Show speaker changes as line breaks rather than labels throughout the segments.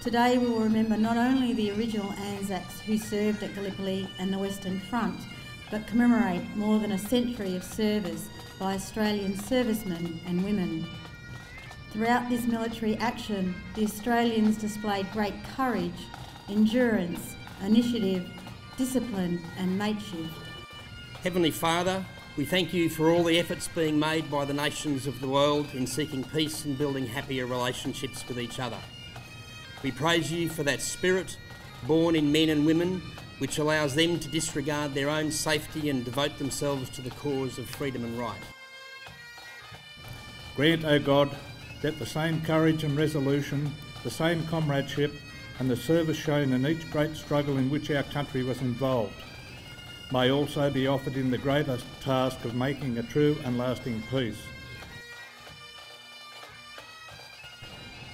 Today we will remember not only the original Anzacs who served at Gallipoli and the Western Front, but commemorate more than a century of service by Australian servicemen and women. Throughout this military action, the Australians displayed great courage, endurance, initiative, discipline, and mateship.
Heavenly Father, we thank you for all the efforts being made by the nations of the world in seeking peace and building happier relationships with each other. We praise you for that spirit born in men and women which allows them to disregard their own safety and devote themselves to the cause of freedom and right.
Grant, O God, that the same courage and resolution, the same comradeship, and the service shown in each great struggle in which our country was involved may also be offered in the greatest task of making a true and lasting peace.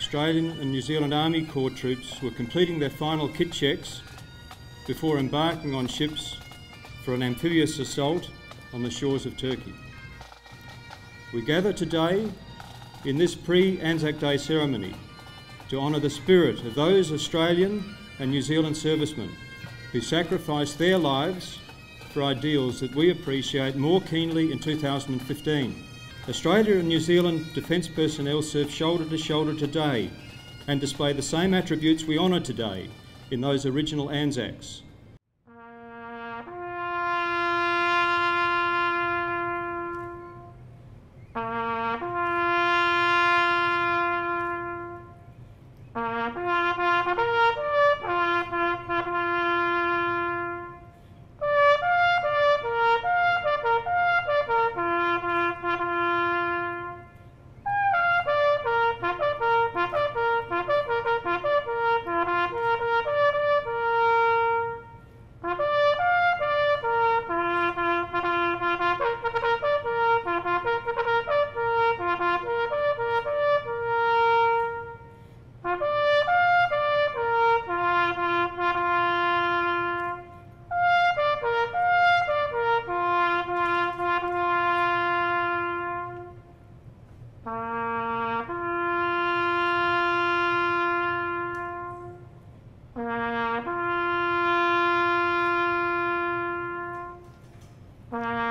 Australian and New Zealand Army Corps troops were completing their final kit checks before embarking on ships for an amphibious assault on the shores of Turkey. We gather today in this pre Anzac Day ceremony to honour the spirit of those Australian and New Zealand servicemen who sacrificed their lives for ideals that we appreciate more keenly in 2015. Australia and New Zealand defence personnel serve shoulder to shoulder today and display the same attributes we honour today in those original Anzacs Mm-hmm.